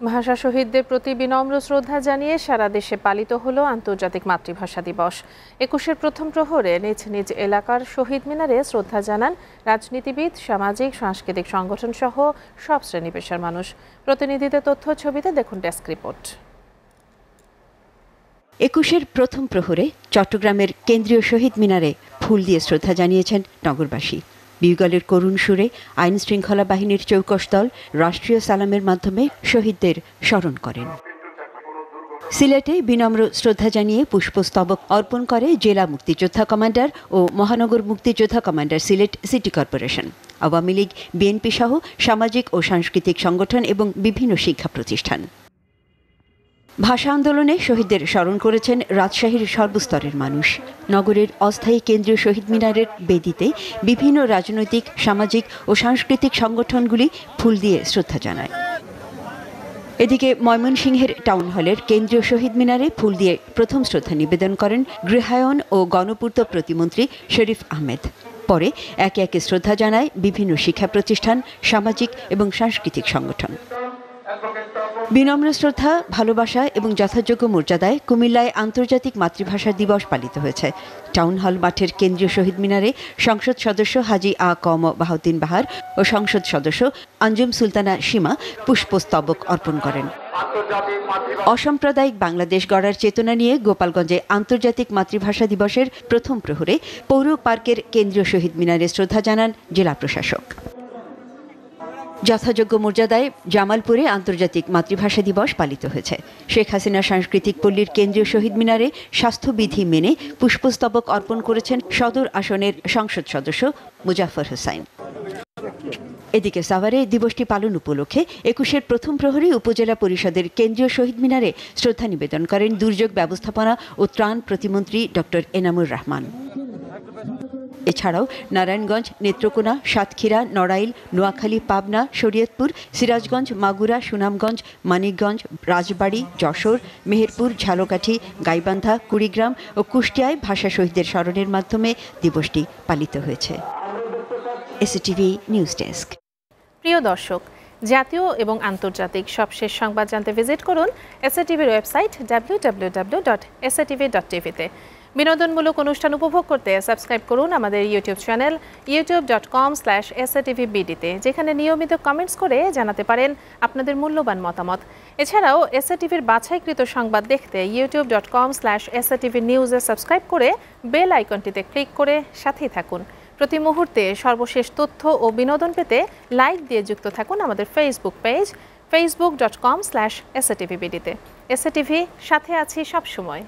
ভাষা শহীদদের প্রতি বিনম্র শ্রদ্ধা জানিয়ে সারা দেশে পালিত হলো আন্তর্জাতিক মাতৃভাষা দিবস। একুশের প্রথম প্রহরে নিজ নিজ এলাকার শহীদ মিনারে শ্রদ্ধা জানান রাজনীতিবিদ, সামাজিক, সাংস্কৃতিক সংগঠন সহ সব শ্রেণি পেশার মানুষ। প্রতিনিধিদের তথ্য ছবিতে দেখুন ডেস্ক রিপোর্ট। একুশের প্রথম প্রহরে চট্টগ্রামের কেন্দ্রীয় শহীদ মিনারে ফুল দিয়ে শ্রদ্ধা জানিয়েছেন নগরবাসী। বিউগলের করুণ সুরে আইন শৃঙ্খলা বাহিনীর চৌকশ দল রাষ্ট্রীয় সালামের মাধ্যমে শহীদদের স্মরণ করেন। সিলেটে বিনম্র শ্রদ্ধা জানিয়ে পুষ্পস্তবক অর্পণ করে জেলা মুক্তিযোদ্ধা কমান্ডার ও মহানগর মুক্তিযোদ্ধা commander Sylhet city corporation. Awami League, BNP সহ সামাজিক ও সাংস্কৃতিক সংগঠন এবং বিভিন্ন শিক্ষা প্রতিষ্ঠান। ভাষা আন্দোলনে শহীদদের স্মরণ করেছেন রাজশাহীর সর্বস্তরের মানুষ। নগরের অস্থায়ী কেন্দ্রীয় শহীদ মিনারের বেদিতে বিভিন্ন রাজনৈতিক, সামাজিক ও সাংস্কৃতিক সংগঠনগুলি ফুল দিয়ে শ্রদ্ধা জানায়। এদিকে ময়মনসিংহের টাউন হলের কেন্দ্রীয় শহীদ মিনারে ফুল দিয়ে প্রথম শ্রদ্ধা নিবেদন করেন গৃহায়ন ও গণপূর্ত প্রতিমন্ত্রী শরীফ আহমেদ। পরে একে একে শ্রদ্ধা জানায় বিভিন্ন শিক্ষা প্রতিষ্ঠান, সামাজিক এবং সাংস্কৃতিক সংগঠন। বিনম্র শ্রদ্ধা, ভালোবাসা এবং যথাযোগ্য মর্যাদায় কুমিল্লায় আন্তর্জাতিক মাতৃভাষা দিবস পালিত হয়েছে। টাউন হল মাঠের কেন্দ্রীয় শহীদ মিনারে সংসদ সদস্য হাজি আ কম বাহাউদ্দিন বাহার ও সংসদ সদস্য আঞ্জুম সুলতানা সীমা পুষ্পস্তবক অর্পণ করেন। অসাম্প্রদায়িক বাংলাদেশ গড়ার চেতনা নিয়ে গোপালগঞ্জে আন্তর্জাতিক মাতৃভাষা দিবসের প্রথম প্রহরে পৌর পার্কের কেন্দ্রীয় শহীদ মিনারে শ্রদ্ধা জানান জেলা প্রশাসক। যথাযোগ্য মর্যাদায় জামালপুরে আন্তর্জাতিক মাতৃভাষা দিবস পালিত হয়েছে। শেখ হাসিনা সাংস্কৃতিক পল্লীর কেন্দ্রীয় শহীদ মিনারে স্বাস্থ্যবিধি মেনে পুষ্পস্তবক অর্পণ করেছেন সদর আসনের সংসদ সদস্য মুজাফর হোসাইন। এদিকে সাভারে দিবসটি পালন উপলক্ষে একুশের প্রথম প্রহরী উপজেলা পরিষদের কেন্দ্রীয় শহীদ মিনারে শ্রদ্ধা নিবেদন করেন দুর্যোগ ব্যবস্থাপনা ও ত্রাণ প্রতিমন্ত্রী ডক্টর এনামুর রহমান। এছাড়াও নারায়ণগঞ্জ, নেত্রকোনা, সাতক্ষীরা, নড়াইল, নোয়াখালী, পাবনা, শরীয়তপুর, সিরাজগঞ্জ, মাগুরা, সুনামগঞ্জ, মানিকগঞ্জ, রাজবাড়ী, যশোর, মেহেরপুর, ঝালকাঠি, গাইবান্ধা, কুড়িগ্রাম ও কুষ্টিয়ায় ভাষা শহীদদের স্মরণের মাধ্যমে দিবসটি পালিত হয়েছে। SATV news desk. প্রিয় দর্শক, জাতীয় এবং আন্তর্জাতিক সবশেষ সংবাদ জানতে ভিজিট করুন এসএটিভির website W W W dot SATV dot টিভিতে। বিনোদনমূলক অনুষ্ঠান উপভোগ করতে সাবস্ক্রাইব করুন আমাদের YouTube channel YouTube dot com slash SATV বিডিতে যেখানে নিয়মিত কমেন্টস করে জানাতে পারেন আপনাদের মূল্যবান মতামত। এছাড়াও এসএটিভির বাছাইকৃত সংবাদ দেখতে YouTube dot com slash SATV নিউজে সাবস্ক্রাইব করে বেল আইকনটিতে ক্লিক করে সাথেই থাকুন। প্রতি মুহূর্তে সর্বশেষ তথ্য ও বিনোদন পেতে লাইক দিয়ে যুক্ত থাকুন আমাদের Facebook page Facebook dot com slash SATV বিডিতে SATV সাথে আছি সবসময়।